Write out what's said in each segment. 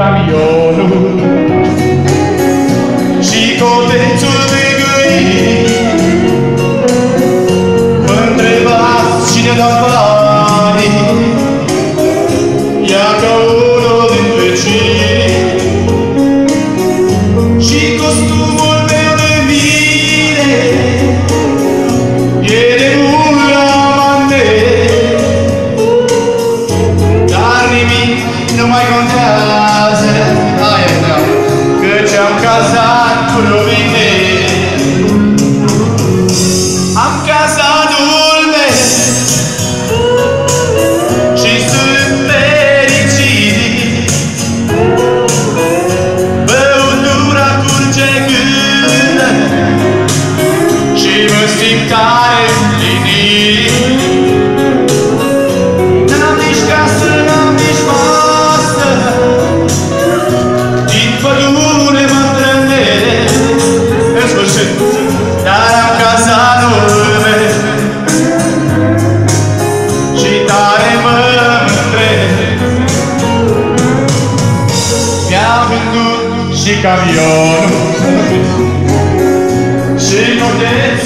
camionul. Și cotețul Am casa dulce Și sunt fericit Băutura curge gând Și mă simt tare linii. si camión, si no te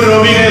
Rubí